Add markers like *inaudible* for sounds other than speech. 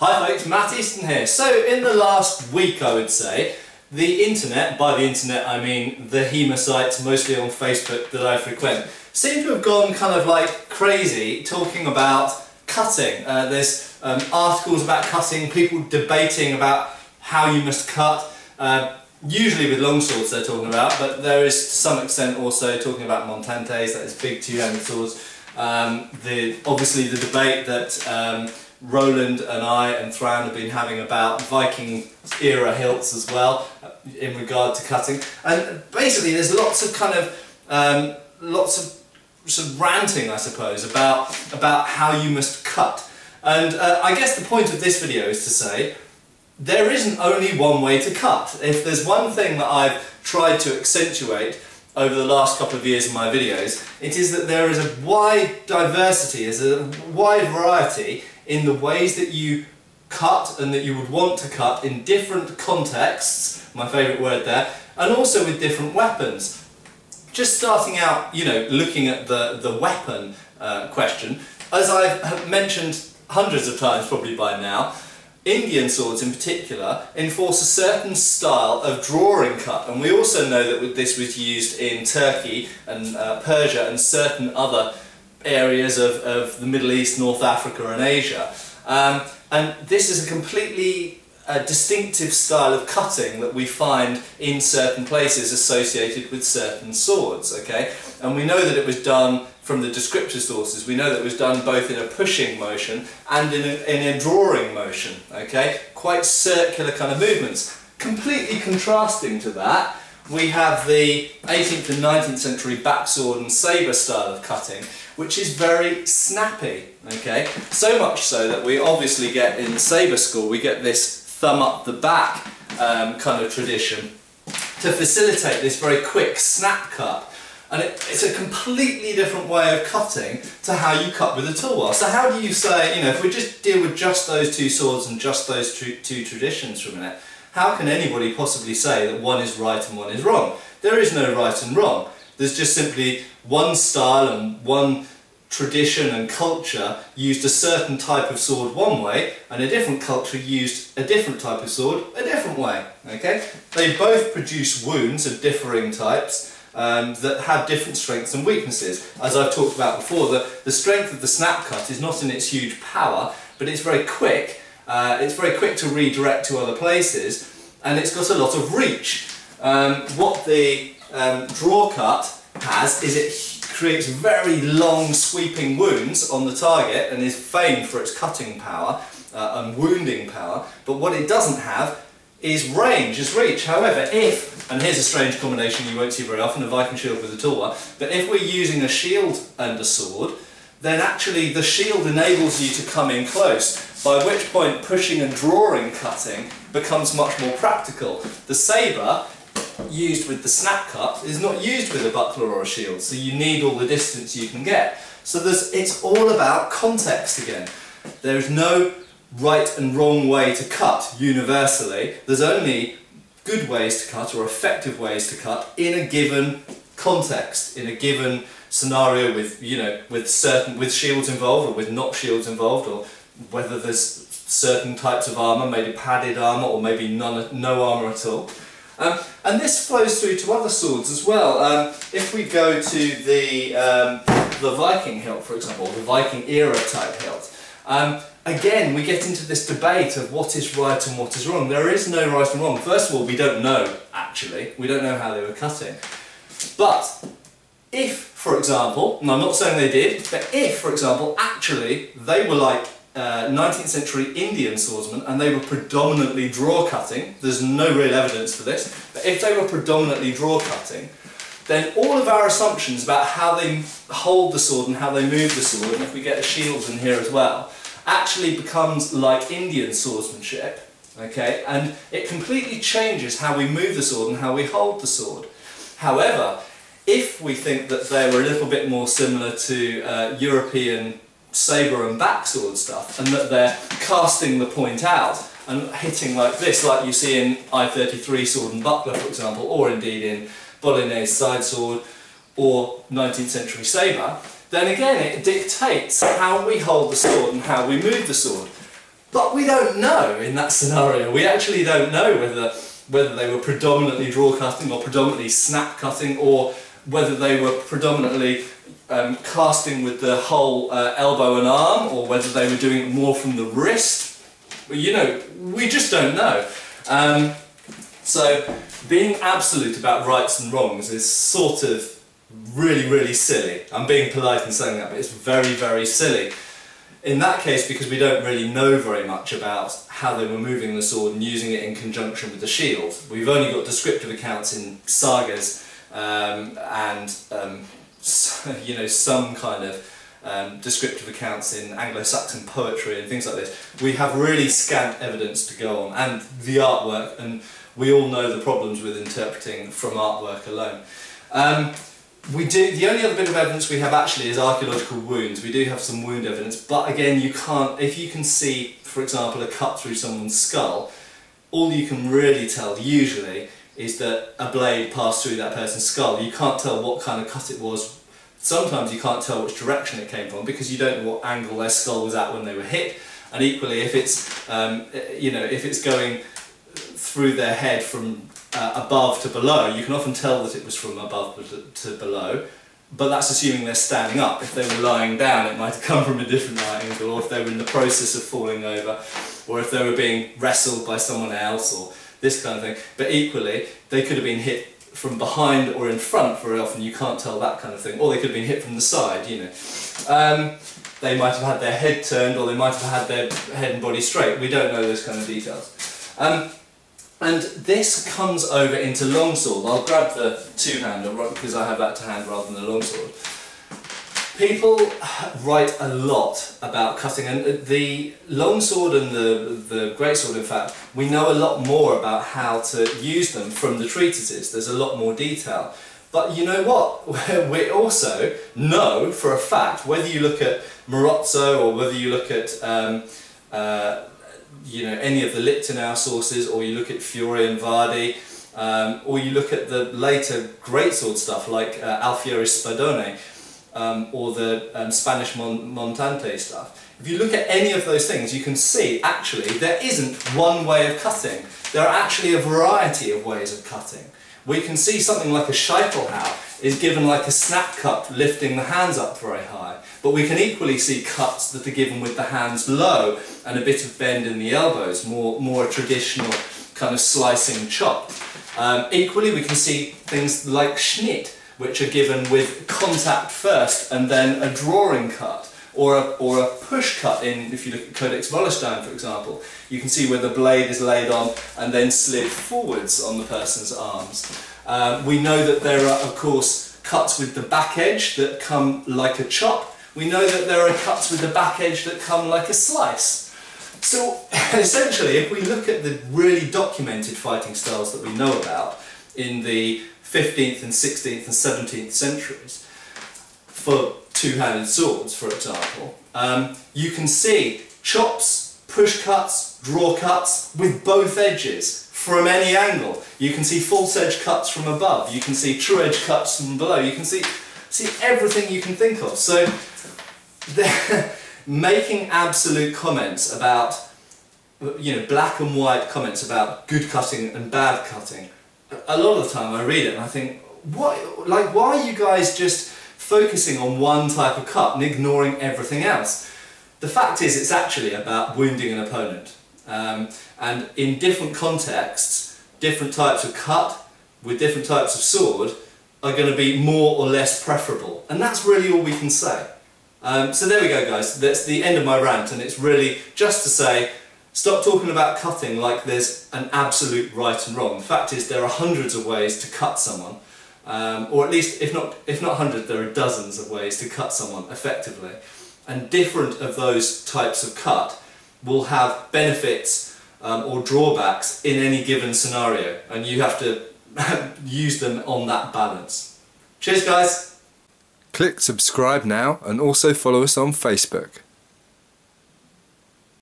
Hi folks, Matt Easton here. So in the last week I would say, the internet, by the internet I mean the HEMA sites mostly on Facebook that I frequent, seem to have gone kind of like crazy talking about cutting. Uh, there's um, articles about cutting, people debating about how you must cut, uh, usually with long swords they're talking about, but there is to some extent also talking about montantes, that is big two-handed swords. Um, the, obviously the debate that um, Roland and I and Thrand have been having about Viking era hilts as well uh, in regard to cutting. And basically there's lots of kind of um, lots of sort of ranting I suppose about about how you must cut. And uh, I guess the point of this video is to say there isn't only one way to cut. If there's one thing that I've tried to accentuate over the last couple of years in my videos, it is that there is a wide diversity, there's a wide variety in the ways that you cut and that you would want to cut in different contexts, my favourite word there, and also with different weapons. Just starting out, you know, looking at the, the weapon uh, question, as I've mentioned hundreds of times probably by now, Indian swords in particular enforce a certain style of drawing cut and we also know that this was used in Turkey and uh, Persia and certain other areas of, of the Middle East, North Africa and Asia. Um, and this is a completely uh, distinctive style of cutting that we find in certain places associated with certain swords, okay? And we know that it was done from the descriptive sources, we know that it was done both in a pushing motion and in a, in a drawing motion, okay? Quite circular kind of movements. Completely contrasting to that, we have the 18th and 19th century backsword and sabre style of cutting, which is very snappy, okay? So much so that we obviously get in sabre school, we get this thumb up the back um, kind of tradition to facilitate this very quick snap cut. And it, it's a completely different way of cutting to how you cut with a tool So how do you say, you know, if we just deal with just those two swords and just those two, two traditions for a minute, how can anybody possibly say that one is right and one is wrong? There is no right and wrong. There's just simply one style and one tradition and culture used a certain type of sword one way and a different culture used a different type of sword a different way. Okay? They both produce wounds of differing types um, that have different strengths and weaknesses. As I've talked about before, the, the strength of the snap cut is not in its huge power, but it's very quick. Uh, it's very quick to redirect to other places, and it's got a lot of reach. Um, what the um, draw cut has is it creates very long sweeping wounds on the target and is famed for its cutting power uh, and wounding power, but what it doesn't have is range, is reach. However, if, and here's a strange combination you won't see very often, a Viking shield with a tulwar, but if we're using a shield and a sword, then actually the shield enables you to come in close, by which point pushing and drawing cutting becomes much more practical. The sabre used with the snap cut is not used with a buckler or a shield, so you need all the distance you can get. So it's all about context again. There is no right and wrong way to cut universally. There's only good ways to cut or effective ways to cut in a given context, in a given scenario with, you know, with certain, with shields involved or with not shields involved or whether there's certain types of armour, maybe padded armour or maybe none, no armour at all. Um, and this flows through to other swords as well. Um, if we go to the, um, the Viking hilt, for example, the Viking era type hilt, um, again we get into this debate of what is right and what is wrong. There is no right and wrong. First of all, we don't know, actually. We don't know how they were cutting. But if, for example, and I'm not saying they did, but if, for example, actually they were like uh, 19th century Indian swordsmen and they were predominantly draw cutting, there's no real evidence for this, but if they were predominantly draw cutting, then all of our assumptions about how they hold the sword and how they move the sword, and if we get a shield in here as well, actually becomes like Indian swordsmanship, okay, and it completely changes how we move the sword and how we hold the sword. However, if we think that they were a little bit more similar to uh, European sabre and backsword stuff and that they're casting the point out and hitting like this like you see in I-33 sword and buckler for example or indeed in Bolognese side sword or 19th century sabre then again it dictates how we hold the sword and how we move the sword But we don't know in that scenario. We actually don't know whether whether they were predominantly draw cutting or predominantly snap cutting or whether they were predominantly um, casting with the whole uh, elbow and arm or whether they were doing it more from the wrist. You know, we just don't know. Um, so being absolute about rights and wrongs is sort of really, really silly. I'm being polite in saying that, but it's very, very silly. In that case, because we don't really know very much about how they were moving the sword and using it in conjunction with the shield. We've only got descriptive accounts in sagas um, and um, *laughs* you know some kind of um, descriptive accounts in Anglo-Saxon poetry and things like this. We have really scant evidence to go on and the artwork and we all know the problems with interpreting from artwork alone. Um, we do, the only other bit of evidence we have actually is archaeological wounds. We do have some wound evidence, but again you can't, if you can see, for example, a cut through someone's skull, all you can really tell usually is that a blade passed through that person's skull. You can't tell what kind of cut it was. Sometimes you can't tell which direction it came from because you don't know what angle their skull was at when they were hit. And equally, if it's, um, you know, if it's going through their head from uh, above to below, you can often tell that it was from above to, below, but that's assuming they're standing up. If they were lying down, it might have come from a different angle, or if they were in the process of falling over, or if they were being wrestled by someone else, or this kind of thing. But equally, they could have been hit from behind or in front very often, you can't tell that kind of thing. Or they could have been hit from the side, you know. Um, they might have had their head turned, or they might have had their head and body straight. We don't know those kind of details. Um, and this comes over into longsword. I'll grab the two-hander because I have that to hand rather than the longsword. People write a lot about cutting, and the longsword and the, the greatsword, in fact, we know a lot more about how to use them from the treatises. There's a lot more detail. But you know what? *laughs* We also know for a fact, whether you look at Marozzo or whether you look at um, uh, you know, any of the Lichtenau sources, or you look at Fiore and Vadi, um, or you look at the later greatsword stuff like uh, Alfieri Spadone, um, or the um, Spanish Mon Montante stuff. If you look at any of those things, you can see actually there isn't one way of cutting. There are actually a variety of ways of cutting. We can see something like a Scheitelhau is given like a snap cut, lifting the hands up very high. But we can equally see cuts that are given with the hands low and a bit of bend in the elbows, more, more traditional kind of slicing chop. Um, equally, we can see things like schnitt, which are given with contact first and then a drawing cut or a, or a push cut in, if you look at Codex Wallerstein for example, you can see where the blade is laid on and then slid forwards on the person's arms. Um, we know that there are of course cuts with the back edge that come like a chop. We know that there are cuts with the back edge that come like a slice. So *laughs* essentially if we look at the really documented fighting styles that we know about in the 15th and 16th and 17th centuries for two-handed swords, for example, um, you can see chops, push cuts, draw cuts with both edges from any angle. You can see false edge cuts from above, you can see true edge cuts from below, you can see, see everything you can think of. So *laughs* making absolute comments about, you know, black and white comments about good cutting and bad cutting. A lot of the time I read it and I think, what, like, why are you guys just focusing on one type of cut and ignoring everything else. The fact is it's actually about wounding an opponent. Um, and in different contexts, different types of cut with different types of sword are going to be more or less preferable. And that's really all we can say. Um, so there we go guys, that's the end of my rant and it's really just to say stop talking about cutting like there's an absolute right and wrong. The fact is there are hundreds of ways to cut someone um, or at least, if not, if not hundreds, there are dozens of ways to cut someone effectively. And different of those types of cut will have benefits um, or drawbacks in any given scenario. And you have to *laughs* use them on that balance. Cheers guys! Click subscribe now and also follow us on Facebook.